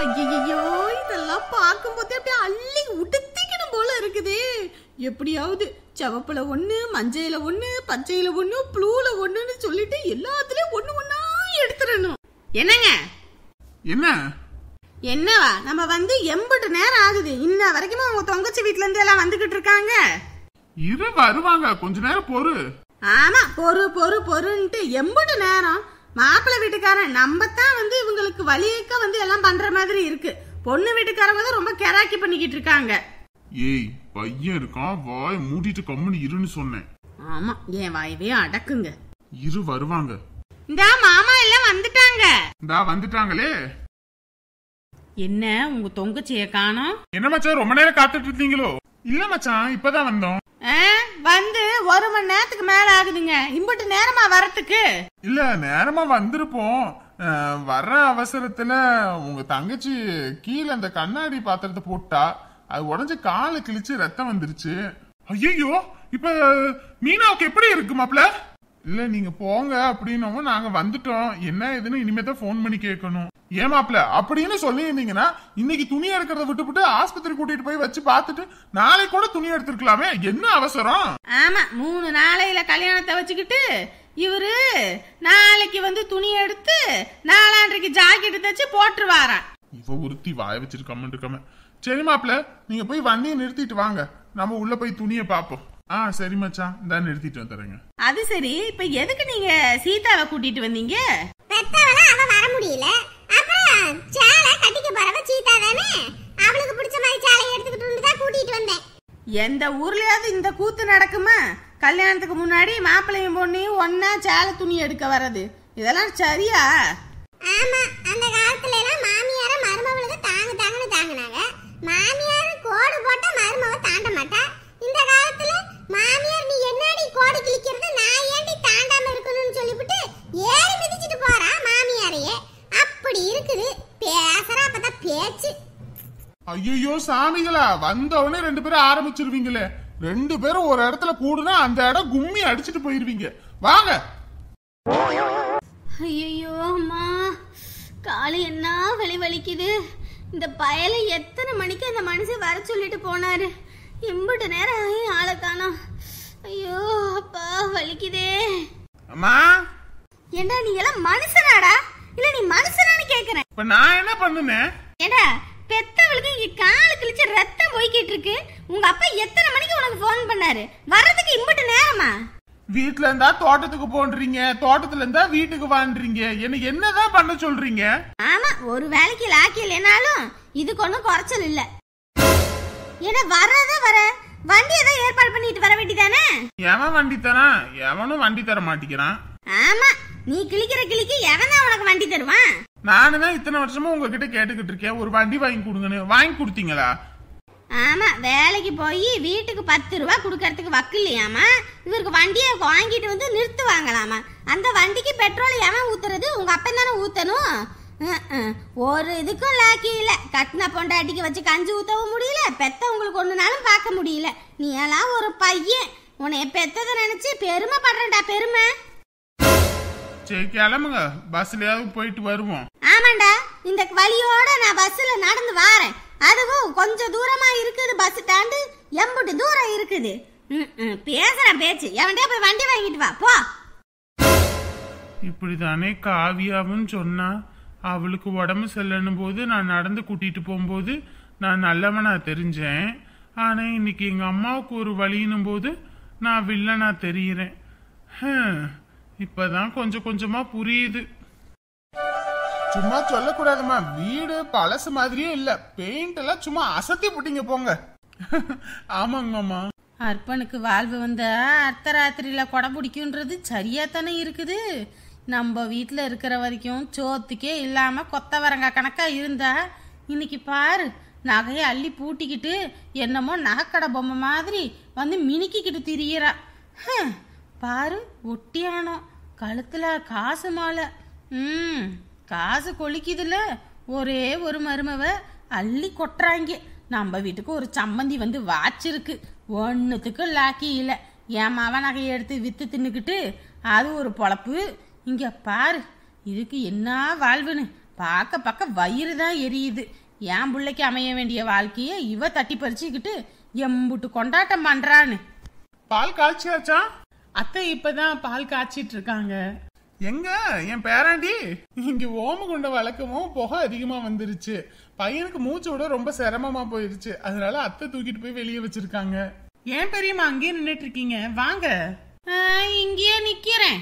ஐயோ இதெல்லாம் பார்க்கும்போது அப்படியே அள்ளி உடுத்திக்கணும் போல இருக்குது. எப்படியாவது சிவப்புல ஒண்ணு மஞ்சையில ஒண்ணு பச்சையில ஒண்ணு ப்ளூல ஒண்ணுன்னு சொல்லிட்டு எல்லாத்துலயும் ஒண்ணு ஒண்ணா எடுத்துடணும். என்னங்க? என்ன? என்னவா? நம்ம வந்து எண்பது நேரம் ஆகுது. இன்ன வரைக்கும் உங்க தொங்கச்சி வீட்ல இருந்து எல்லாம் வந்துகிட்டு இருக்காங்க? இரு வருவாங்க. கொஞ்ச நேரம் பொறு. ஆமா பொறு பொறு பொறுன்ட்டு எம்புட்டு நேரம். மாப்பிள்ளை வீட்டுக்காரன் நம்ம தான் வந்து இவங்களுக்கு வழியக்க வந்து எல்லாம் பண்ற மாதிரி இருக்கு. பொண்ணு வீட்டுக்காரங்க தான் ரொம்ப கெராக்கி பண்ணிக்கிட்டு இருக்காங்க. ஏய் பையன் இருக்கான் வாய் மூடிட்டு கம்முனு இருன்னு சொன்னேன். ஆமா என் வாயவே அடக்குங்க. இரு வருவாங்க. இந்த மாமா எல்லாம் வந்துட்டாங்க. இந்தா வந்துட்டாங்களே. என்ன உங்க தொங்கச்சிய காணோம்? என்ன மச்சான் ரொம்ப நேரம் காத்துட்டு இருந்தீங்களோ இல்ல மச்சான் இப்பதான் வந்தோம். வந்து ஒரு மணி நேரத்துக்கு மேல ஆகுதுங்க. இம்புட்டு நேரமா வரத்துக்கு இல்ல நேரமா வந்திருப்போம். வர்ற அவசரத்துல உங்க தங்கச்சி கீழே அந்த கண்ணாடி பாத்திரத்தை போட்டா அது உடஞ்சு காலை கிழிச்சு ரத்தம் வந்துருச்சு. ஐயோ இப்ப மீனாவுக்கு எப்படி இருக்கு மாப்பிள்ள? இல்ல நீங்க போங்க அப்படின்னவும் நாங்க வந்துட்டோம். என்ன ஏதுன்னு இனிமே தான் ஃபோன் பண்ணி கேட்கணும். ஏன் மாப்ள அப்படின்னு சொல்லியிருந்தீங்கன்னா இன்னைக்கு துணி எடுக்கிறத விட்டுவிட்டு ஆஸ்பத்திரி கூட்டிட்டு போய் வச்சு பார்த்துட்டு நாளைக்கு கூட துணி எடுத்திருக்கலாமே. என்ன அவசரம்? ஆமா மூணு நாளையில கல்யாணத்தை வச்சுக்கிட்டு இவரு நாளைக்கு வந்து துணி எடுத்து நாலான்றைக்கு ஜாக்கெட் தச்சு போட்டுருவாராம். இவ ஒருத்தி வாய வச்சிருக்காம இருக்காம. சரி மாப்ள நீங்க போய் வண்டியை நிறுத்திட்டு வாங்க. நம்ம உள்ள போய் துணியை பாப்போம் ஆ சரி மச்சான் இந்த நிறுத்திட்டு வந்துடுறேங்க அது சரி. இப்ப எதுக்கு நீங்க சீதாவை கூட்டிட்டு வந்தீங்க? பெத்தவள அவ வர முடியல. அப்புறம் சேலை கட்டிக்க போறவ சீதா தானே? அவளுக்கு பிடிச்ச மாதிரி சேலை எடுத்துக்கிட்டு வந்து தான் கூட்டிட்டு வந்தேன். எந்த ஊர்லயாவது இந்த கூத்து நடக்குமா? கல்யாணத்துக்கு முன்னாடி மாப்பிள்ளையும் பொண்ணையும் ஒன்னா சேலை துணி எடுக்க வர்றது. இதெல்லாம் சரியா? ஆமா அந்த காலத்துல எல்லாம் மாமியார மருமவளுக்கு தாங்கு தாங்கன்னு தாங்குனாங்க மாமியார் கோடு போட்டா மருமவ தாண்ட மாட்டா இந்த காலத்துல மாமியார் நீ என்னடி கோடு கிழிக்கிறது நான் ஏண்டி தாண்டாம இருக்கணும்னு சொல்லிவிட்டு ஏறி மிதிச்சிட்டு போறா மாமியாரையே அப்படி இருக்குது பேசுறா அப்பதான் பேச்சு ஐயோ சாமிகளா? வந்தவொடனே ரெண்டு பேரும் ஆரம்பிச்சிருவீங்களே. ரெண்டு பேரும் ஒரு இடத்துல கூடுனா அந்த இடம் கும்மி அடிச்சிட்டு போயிருவீங்க. வாங்க. ஐயோ அம்மா. காலு என்ன வலி வலிக்குது. இந்த பயலை எத்தனை மணிக்கு அந்த மனுஷன் வர சொல்லிட்டு போனாரு? எம்பிட்டு நேரம் ஆகி ஆளை காணோம் ஐயோ அப்பா வலிக்குதே. அம்மா. ஏண்டா நீ எல்லாம் மனுஷனாடா? இல்ல நீ மனுஷனான்னு கேக்குறேன். இப்ப நான் என்ன பண்ணுனேன்? ஏண்டா பெத்தவளுக்கு இங்க காலு கிழிச்சு ரத்தம் போய்கிட்டு இருக்கு. உங்க அப்பா எத்தனை மணிக்கு உனக்கு ஃபோன் பண்ணாரு? வர்றதுக்கு இம்பிட்டு நேரமா? வீட்ல இருந்தா தோட்டத்துக்கு போன்றீங்க. தோட்டத்துல இருந்தா வீட்டுக்கு வாண்டுறீங்க எனக்கு என்னதான் பண்ண சொல்றீங்க? ஆமா ஒரு வேலைக்கு லாக்கி இல்லைனாலும் இதுக்கு ஒன்றும் குறைச்சல் இல்ல. ஏன்னா வர்றதா வர வண்டி ஏதோ ஏற்பாடு பண்ணிட்டு வர வேண்டியதானே? எவன் வண்டி தரான் எவனும் வண்டி தர மாட்டேங்கிறான். ஆமா நீ கிழிக்கிற கிழிக்கு எவன் உனக்கு வண்டி தருவான்? நானும் தான் இத்தனை வருஷமா உங்ககிட்ட கேட்டுக்கிட்டு இருக்கேன். ஒரு வண்டி வாங்கி கொடுங்கன்னு. வாங்கி கொடுத்தீங்களா? ஆமா வேலைக்கு போய் வீட்டுக்கு பத்து ரூபா கொடுக்கறதுக்கு வக்கு இல்லையாமா இவருக்கு வண்டியை வாங்கிட்டு வந்து நிறுத்து வாங்கலாமா அந்த வண்டிக்கு பெட்ரோல் ஏமா ஊத்துறது? உங்க அப்பா தானே ஊத்தணும்? ஒரு இதுக்கும் லாக்கி இல்ல. கட்டின பொண்டாட்டிக்கு வச்சு கஞ்சி ஊத்தவும் முடியல. பெத்த உங்களுக்கு ஒண்ணுனாலும் பார்க்க முடியல. நீ எல்லாம் ஒரு பையன். உன்னை பெத்ததை நினைச்சு பெருமைப்படுறேன்டா பெருமை. சரி கிளம்புங்க பஸ்லயாவது போயிட்டு வருவோம். ஆமாண்டா இந்த வழியோட நான் பஸ்ல நடந்து வாரேன். அதுவும் கொஞ்சம் தூரமா இருக்குது பஸ் ஸ்டாண்டு எம்புட்டு தூரம் இருக்குது. பேசுறேன் பேச்சு. எவன்டே போய் வண்டி வாங்கிட்டு வா போ. இப்படிதானே காவியாவும் சொன்னா. அவளுக்கு உடம்பு சரியில்லைன்னும் போது நான் நடந்து கூட்டிட்டு போகும்போது நான் நல்லவனா தெரிஞ்சேன். ஆனா இன்னைக்கு எங்க அம்மாவுக்கு ஒரு வழியினும் போது நான் வில்லனா தெரியுறேன். ஹம், இப்பதான் கொஞ்சம் கொஞ்சமா புரியுது. சும்மா சொல்லக்கூடாதுமா. வீடு பழசு மாதிரியே இல்ல. பெயிண்ட் எல்லாம் சும்மா அசத்தி போட்டீங்க போங்க. ஆமாங்க மாமா அர்ப்பனுக்கு வாழ்வு வந்த அர்த்தராத்திரியில கொடை பிடிக்குன்றது சரியா தானே இருக்குது. நம்ம வீட்டில் இருக்கிற வரைக்கும் சோத்துக்கே இல்லாம கொத்தவரங்காய் கணக்கா இருந்தா இன்னைக்கு பாரு நகையை அள்ளி பூட்டிக்கிட்டு என்னமோ நகைக்கடை பொம்மை மாதிரி வந்து மினுக்கிக்கிட்டு திரியிறா. பாரு ஒட்டியானோ. கழுத்தில் காசு மாலை. ம் காசு கொளிக்குதுல ஒரே ஒரு மருமவ அள்ளி கொட்டுறாங்க. நம்ம வீட்டுக்கு ஒரு சம்மந்தி வந்து வாச்சிருக்கு ஒன்றுத்துக்கு லாக்கி இல்லை. என் மவன் நகையை எடுத்து விற்று தின்னுக்கிட்டு அது ஒரு பொழப்பு. இங்கே பாரு இதுக்கு என்ன வாழ்வுன்னு. பார்க்க பார்க்க வயிறு தான் எரியுது. என் பிள்ளைக்கு அமைய வேண்டிய வாழ்க்கையை இவ தட்டி பறிச்சுக்கிட்டு எம்புட்டு கொண்டாட்டம் பண்ணுறான்னு பால் காய்ச்சியாச்சா? அத்தை இப்பதான் பால் காய்ச்சிட்டு இருக்காங்க எங்க? என் பேராண்டி? இங்க ஓமகுண்டம் வளர்க்கவும் புகை அதிகமா வந்துருச்சு. பையனுக்கு மூச்சு விட ரொம்ப சிரமமா போயிருச்சு. அதனால அத்தை தூக்கிட்டு போய் வெளியே வச்சிருக்காங்க. ஏன் பெரியம்மா அங்கேயே நின்னுட்டு இருக்கீங்க வாங்க. ஆ, இங்கேயே நிக்கிறேன்.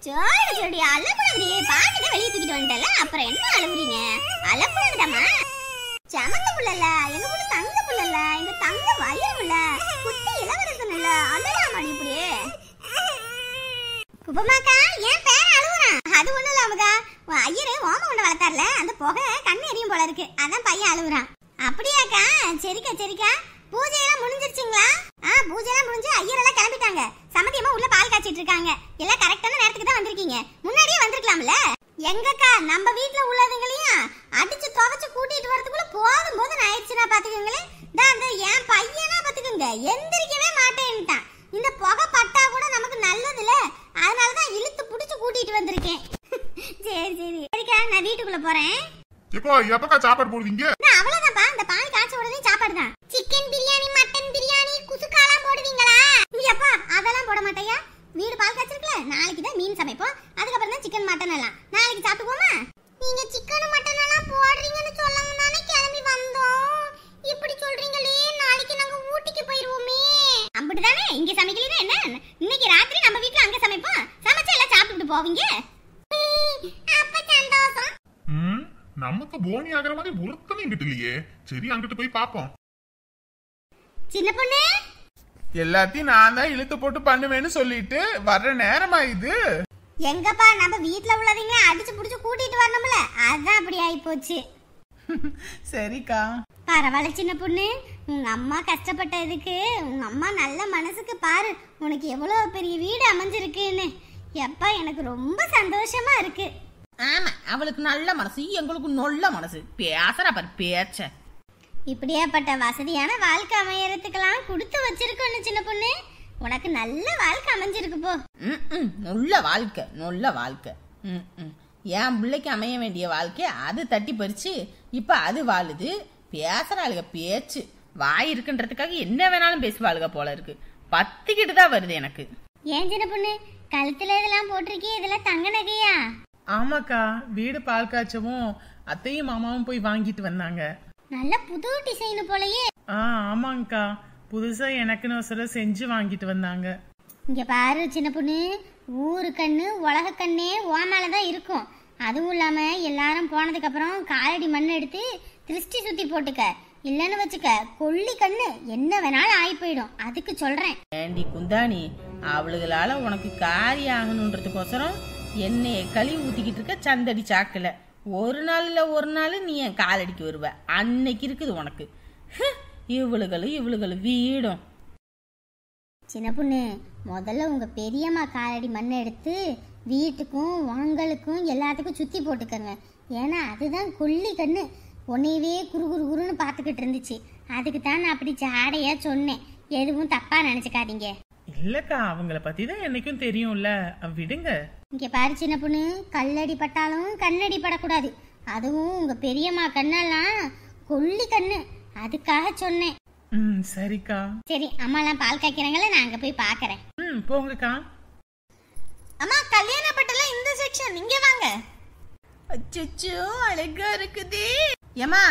சோழ சொல்லி அலக்கூடாது பாட்டுக்கு வெளியே தூக்கிட்டு வந்துட்டல அப்புறம் என்ன அழுகுறீங்க அலக்கூடாதுடாமா சமந்த புள்ளல எங்க கூட தங்க புள்ளல எங்க தங்க வயிறும் இல்ல குட்டி இளவரசன் இல்ல அழுகாமடி இப்படி. உபமாக்கா என் பேர் அழுகுறான் அது ஒண்ணும் இல்ல அமுதா உன் ஐயரு ஓம ஒண்ணு வளர்த்தார்ல அந்த புகை கண்ணு எரியும் போல இருக்கு. அதான் பையன் அழுகுறான் அப்படியாக்கா சரிக்கா சரிக்கா. பூஜை எல்லாம் முடிஞ்சிருச்சுங்களா? ஆ பூஜை எல்லாம் முடிஞ்சு ஐயரெல்லாம் கிளம்பிட்டாங்க. சமதியமா உள்ள பால் காய்ச்சிட்டு இருக்காங்க. எல்லாம் கரெக்டான நேரத்துக்கு தான் வந்திருக்கீங்க. முன்னாடியே வந்திருக்கலாம்ல? எங்கக்கா நம்ம வீட்ல உள்ளது அடிச்சு துவைச்சு கூட்டிட்டு வரதுக்குள்ள போதும் போதும் ஆயிடுச்சுன்னா பாத்துக்கோங்களேன் தான் அந்த என் பையனா பாத்துக்கோங்க எந்திரிக்கவே மாட்டேன்ட்டான் இந்த புகை பட்டா கூட நமக்கு நல்லதுல அதனால தான் இழுத்து புடிச்சு கூட்டிட்டு வந்திருக்கேன் சரி சரி சரிக்கா நான் வீட்டுக்குள்ள போறேன் இப்போ எப்பக்கா சாப்பாடு போடுவீங்க? அவ்வளவுதான்ப்பா. இந்த பால் காய்ச்ச உடனே சாப்பாடு தான் சிக்கன் பிரியாணி மட்டன் பிரியாணி குசுக்காலாம் போடுவீங்களா? எப்பா அதெல்லாம் போட மாட்டையா? வீடு பால் காய்ச்சிருக்கல நாளைக்கு தான் மீன் சமைப்போம். அதுக்கப்புறம் தான் சிக்கன் மட்டன் எல்லாம். நாளைக்கு சாப்பிட்டுக்குவோமா? நீங்க சிக்கன் மட்டன் எல்லாம் போடுறீங்கன்னு சொல்லாம தானே கிளம்பி வந்தோம். இப்படி சொல்றீங்களே நாளைக்கு நாங்க ஊட்டிக்கு போயிருவோமே. அப்படிதானே இங்க சமைக்கலாம் என்ன? இன்னைக்கு ராத்திரி நம்ம வீட்டுல அங்க சமைப்போம். சமைச்சு எல்லாம் சாப்பிட்டுட்டு போவீங்க அப்ப சந்தோஷம் ம் நமக்கு போனி ஆகிற மாதிரி ஒருத்தனும் இங்கிட்டு இல்லையே சரி அங்கிட்டு போய் பாப்போம் சின்ன பொண்ணு? எல்லாத்தையும் நான் தான் இழுத்து போட்டு பண்ணுவேன்னு சொல்லிட்டு வர்ற நேரமா இது? எங்கப்பா நம்ம வீட்ல உள்ளவங்க அடிச்சு புடிச்சு கூட்டிட்டு வரணும்ல? அதான் அப்படி ஆயி போச்சு சரிக்கா. பரவாயில்ல சின்ன பொண்ணு. உங்க அம்மா கஷ்டப்பட்டதுக்கு உங்க அம்மா நல்ல மனசுக்கு பாரு. உனக்கு எவ்வளவு பெரிய வீடு அமைஞ்சிருக்குன்னு. எப்பா எனக்கு ரொம்ப சந்தோஷமா இருக்கு. ஆமா அவளுக்கு நல்ல மனசு எங்களுக்கு நல்ல மனசு. பேசுறா பாரு பேச்ச. இப்படியாப்பட்ட வசதியான வாழ்க்கை அமையறதுக்கெல்லாம் கொடுத்து வச்சிருக்கணும் சின்ன பொண்ணு? உனக்கு நல்ல வாழ்க்கை அமைஞ்சிருக்கு போ. ம், நல்ல வாழ்க்கை நல்ல வாழ்க்கை. ம், ம். என் பிள்ளைக்கு அமைய வேண்டிய வாழ்க்கைய அது தட்டி பறிச்சு இப்ப அது வாழுது. பேசுறாளுக பேச்சு. வாய் இருக்குன்றதுக்காக என்ன வேணாலும் பேசுவாளுக போல இருக்கு. பத்திக்கிட்டு தான் வருது எனக்கு. ஏன் சின்ன பொண்ணு? கழுத்துல இதெல்லாம் போட்டிருக்கே இதெல்லாம் தங்க நகையா? ஆமாக்கா வீடு பால் காய்ச்சவும் அத்தையும் மாமாவும் போய் வாங்கிட்டு வந்தாங்க. நல்ல புது டிசைன் போலயே. ஆ ஆமாங்கக்கா. புதுசா எனக்குன்னு ஒரு சில செஞ்சு வாங்கிட்டு வந்தாங்க. இங்க பாரு சின்ன பொண்ணு. ஊரு கண்ணு உலக கண்ணே ஓ மேலதான் இருக்கும். அதுவும் இல்லாம எல்லாரும் போனதுக்கு அப்புறம் காலடி மண் எடுத்து திருஷ்டி சுத்தி போட்டுக்க. இல்லைன்னு வச்சுக்க கொல்லி கண்ணு என்ன வேணாலும் ஆகி போயிடும் அதுக்கு சொல்றேன். ஏண்டி குந்தாணி அவளுகளால உனக்கு காரியம் ஆகணுன்றதுக்கோசரம் என்னைய கழுவி ஊத்திக்கிட்டு இருக்க சந்தடி சாக்கல. ஒரு நாள் இல்ல ஒரு நாள் நீ என் காலடிக்கு வருவ. அன்னைக்கு இருக்குது உனக்கு. ஹ், இவளுகளும் இவளுகளும் வீடும். சின்ன பொண்ணு முதல்ல உங்க பெரியம்மா காலடி மண் எடுத்து வீட்டுக்கும் உங்களுக்கும் எல்லாத்துக்கும் சுத்தி போட்டுக்கங்க. ஏன்னா அதுதான் கொல்லி கண்ணு. உன்னையவே குறு குறு குருன்னு பார்த்துக்கிட்டு இருந்துச்சு. அதுக்கு தான் நான் அப்படி ஜாடையா சொன்னேன். எதுவும் தப்பா நினைச்சுக்காதீங்க. இல்லக்கா அவங்கள பத்தி தான் என்னைக்கும் தெரியும்ல. விடுங்க. இங்க பாரு சின்ன பொண்ணு கல்லடி பட்டாலும் கண்ணடி படக்கூடாது. அதுவும் உங்க பெரியம்மா கண்ணெல்லாம் கொல்லி கண்ணு. அதுக்காக சொன்னேன். ம் சரிக்கா. சரி அம்மாலாம் பால் காய்க்கிறாங்களே நான் அங்க போய் பாக்குறேன். ம் போங்கக்கா. அம்மா கல்யாண பட்டெல்லாம் இந்த செக்ஷன் இங்க வாங்க. அச்சோ அழகா இருக்குதே. ஏமா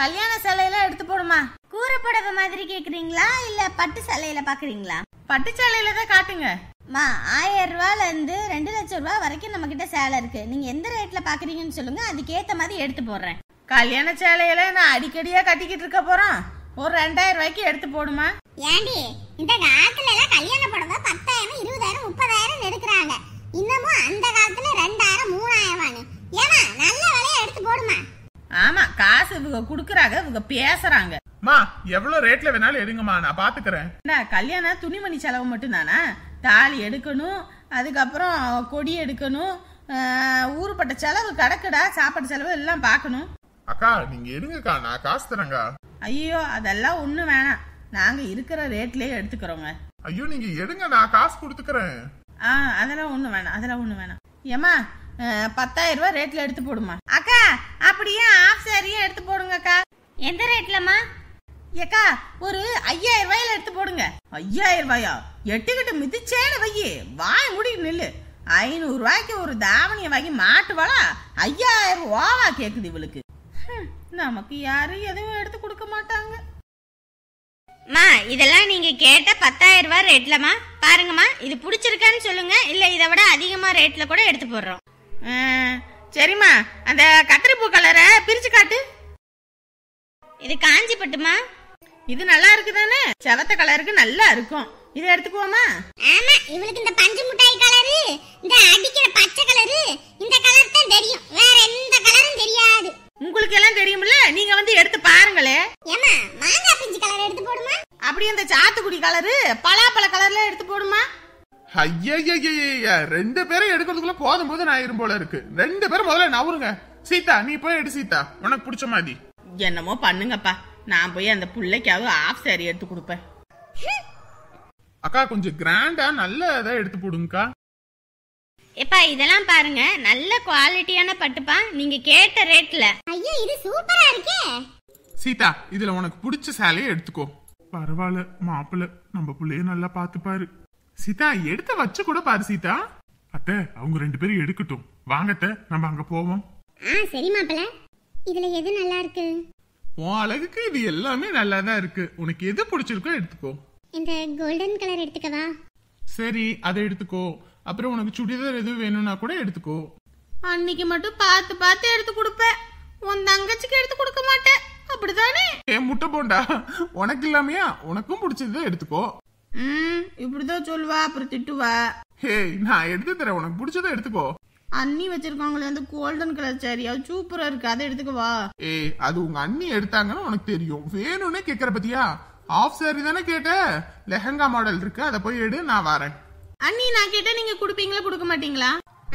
கல்யாண சேலையெல்லாம் எடுத்து போடுமா? கூரை புடவை மாதிரி கேக்குறீங்களா இல்ல பட்டு சேலையில பாக்குறீங்களா? பட்டு சேலையில தான் காட்டுங்க. மா ஆயிரம் ரூபாயில இருந்து ரெண்டு லட்சம் ரூபாய் வரைக்கும் நம்ம கிட்ட சேலை இருக்கு. நீங்க எந்த ரேட்ல பாக்குறீங்கன்னு சொல்லுங்க அதுக்கேத்த மாதிரி எடுத்து போடுறேன். கல்யாண சேலையெல்லாம் நான் அடிக்கடியா கட்டிக்கிட்டு இருக்க போறோம். ஒரு ரெண்டாயிரம் ரூபாய்க்கு எடுத்து போடுமா? ஏண்டி இந்த காலத்துல எல்லாம் கல்யாண புடவை பத்தாயிரம் இருபதாயிரம் முப்பதாயிரம் எடுக்கிறாங்க. இன்னமும் அந்த காலத்துல ரெண்டாயிரம் மூணாயிரம்னு. ஏமா நல்ல விலையை எடுத்து போடுமா? ஆமா காசு இவங்க குடுக்குறாங்க இவங்க பேசுறாங்க. மா எவ்வளவு ரேட்ல வேணாலும் எடுங்கம்மா நான் பாத்துக்கிறேன். என்ன கல்யாணம் துணிமணி செலவு மட்டும்தானா? தாலி எடுக்கணும் அதுக்கப்புறம் கொடி எடுக்கணும் ஊருப்பட்ட செலவு கிடக்குடா சாப்பாடு செலவு எல்லாம் பார்க்கணும். அக்கா நீங்க எடுங்கக்கா நான் காசு தரேங்க ஐயோ அதெல்லாம் ஒன்றும் வேணாம். நாங்க இருக்கிற ரேட்லயே எடுத்துக்கிறோங்க. ஐயோ நீங்க எடுங்க நான் காசு கொடுத்துக்கிறேன். ஆ அதெல்லாம் ஒண்ணு வேணாம் அதெல்லாம் ஒண்ணு வேணாம். ஏமா பத்தாயிரம் ரூபாய் ரேட்ல எடுத்து போடுமா? அக்கா அப்படியே ஆஃப் சாரியே எடுத்து போடுங்க அக்கா எந்த ரேட்லம்மா ஏக்கா ஒரு ஐயாயிரம் ரூபாயில எடுத்து போடுங்க. ஐயாயிரம் ரூபாயா? எட்டுக்கிட்டு மிதிச்சேன்னு வையி. வாய் முடி நில்லு. ஐநூறு ரூபாய்க்கு ஒரு தாவணியை வாங்கி மாட்டுவாளா ஐயாயிரம் ரூபாவா கேக்குது இவளுக்கு. நமக்கு யாரும் எதுவும் எடுத்து கொடுக்க மாட்டாங்க. மா இதெல்லாம் நீங்க கேட்ட பத்தாயிரம் ரூபாய் ரேட்லமா பாருங்கம்மா இது பிடிச்சிருக்கான்னு சொல்லுங்க. இல்ல இதை விட அதிகமா ரேட்ல கூட எடுத்து போடுறோம். சரிம்மா. அந்த கத்திரிப்பூ கலரை பிரிச்சு காட்டு. இது காஞ்சி பட்டுமா இது நல்லா இருக்குதானே? செவத்த கலருக்கு நல்லா இருக்கும். இதை எடுத்துக்குவோமா? ஆமா இவளுக்கு இந்த பஞ்சு மிட்டாய் கலரு இந்த அடிக்கிற பச்சை கலரு இந்த கலர் தான் தெரியும். வேற எந்த கலரும் தெரியாது. உங்களுக்கு எல்லாம் தெரியும்ல? நீங்க வந்து எடுத்து பாருங்களே. ஏமா மாங்காய் பிஞ்சு கலர் எடுத்து போடுமா? அப்படி அந்த சாத்துக்குடி கலரு பலாப்பழ கலர்ல எடுத்து போடுமா? ஐயா ரெண்டு பேரும் எடுக்கிறதுக்குள்ள போதும் போது நான் ஆயிரும் போல இருக்கு. ரெண்டு பேரும் முதல்ல நவருங்க. சீதா நீ போய் எடு சீதா. உனக்கு பிடிச்ச மாதிரி. என்னமோ பண்ணுங்கப்பா. நான் போய் அந்த பிள்ளைக்காவது ஆஃப் சாரி எடுத்து கொடுப்பேன். அக்கா கொஞ்சம் கிராண்டா நல்ல இதை எடுத்து போடுங்கக்கா. எப்பா இதெல்லாம் பாருங்க. நல்ல குவாலிட்டியான பட்டுப்பா. நீங்க கேட்ட ரேட்ல ஐயோ இது சூப்பரா இருக்கே. சீதா இதுல உனக்கு பிடிச்ச சேலையை எடுத்துக்கோ. பரவாயில்ல மாப்பிள்ள நம்ம புள்ளைய நல்லா பாத்துப்பாரு சீதா எடுத்து வச்சு கூட பாரு சீதா. அத்தை அவங்க ரெண்டு பேரும் எடுக்கட்டும். வாங்கத்த நம்ம அங்க போவோம். ஆ சரி மாப்பிள இதுல எது நல்லா இருக்கு? உன் அழகுக்கு இது எல்லாமே நல்லா தான் இருக்கு. உனக்கு எது பிடிச்சிருக்கோ எடுத்துக்கோ. இந்த கோல்டன் கலர் எடுத்துக்கவா? சரி அதை எடுத்துக்கோ. அப்புறம் உனக்கு சுடிதார் எதுவும் வேணும்னா கூட எடுத்துக்கோ. அன்னைக்கு மட்டும் பார்த்து பார்த்து எடுத்து கொடுப்பேன். உன் தங்கச்சிக்கு எடுத்து கொடுக்க மாட்டேன். அப்படிதானே ஏ முட்டை போண்டா. உனக்கு இல்லாமையா? உனக்கும் பிடிச்சதை எடுத்துக்கோ. ம் இப்படிதான் சொல்லுவா அப்புறம் திட்டுவா. ஹே நான் எடுத்து தரேன். உனக்கு பிடிச்சதை எடுத்துக்கோ. அண்ணி வச்சிருக்காங்களே அந்த கோல்டன் கலர் சாரி அது சூப்பரா இருக்கு. அதை எடுத்துக்கவா ஏய் அது உங்க அண்ணி எடுத்தாங்கன்னு உனக்கு தெரியும். வேணும்னே கேக்குற பத்தியா? ஆஃப் சாரி தானே கேட்ட. லெஹங்கா மாடல் இருக்கு. அதை போய் எடு நான் வரேன். அண்ணி நான் கேட்டா நீங்க கொடுப்பீங்களா கொடுக்க மாட்டீங்களா?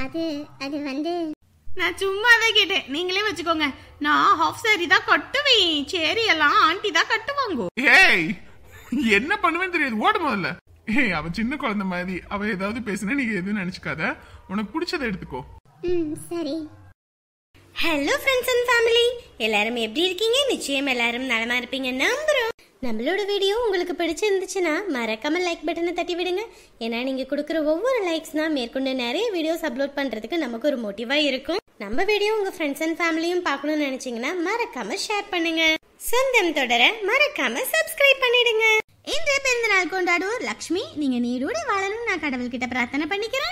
அது அது வந்து நான் சும்மா தான் கேட்டேன். நீங்களே வச்சுக்கோங்க. நான் ஹாஃப் சாரி தான் கட்டுவேன். சேரி எல்லாம் ஆண்டி தான் கட்டுவாங்க. ஏய் என்ன பண்ணுவேன்னு தெரியாது. ஓடு முதல்ல. ஏய் அவ சின்ன குழந்தை மாதிரி. அவ ஏதாவது பேசுனா நீங்க எதுவும் நினைச்சுக்காத. உனக்கு பிடிச்சதை எடுத்துக்கோ. ம் சரி. ஹலோ ஃப்ரெண்ட்ஸ் அண்ட் ஃபேமிலி எல்லாரும் எப்படி இருக்கீங்க? நிச்சயம் எல்லாரும் நலமா இருப்பீங்க. நம்புறோம். நம்மளோட வீடியோ உங்களுக்கு பிடிச்சிருந்துச்சுன்னா மறக்காம லைக் பட்டனை தட்டி விடுங்க. ஏன்னா நீங்க கொடுக்குற ஒவ்வொரு லைக்ஸ் தான் மேற்கொண்டு நிறைய வீடியோஸ் அப்லோட் பண்றதுக்கு நமக்கு ஒரு மோட்டிவா இருக்கும். நம்ம வீடியோ உங்க ஃப்ரெண்ட்ஸ் அண்ட் ஃபேமிலியும் பார்க்கணும்னு நினைச்சீங்கன்னா மறக்காம ஷேர் பண்ணுங்க. சொந்தம் தொடர மறக்காம சப்ஸ்கிரைப் பண்ணிடுங்க. இன்று பிறந்த நாள் கொண்டாடுவோம் லக்ஷ்மி. நீங்க நீரோட வாழணும்னு நான் கடவுள்கிட்ட பிரார்த்தனை பண்ணிக்கிறேன்.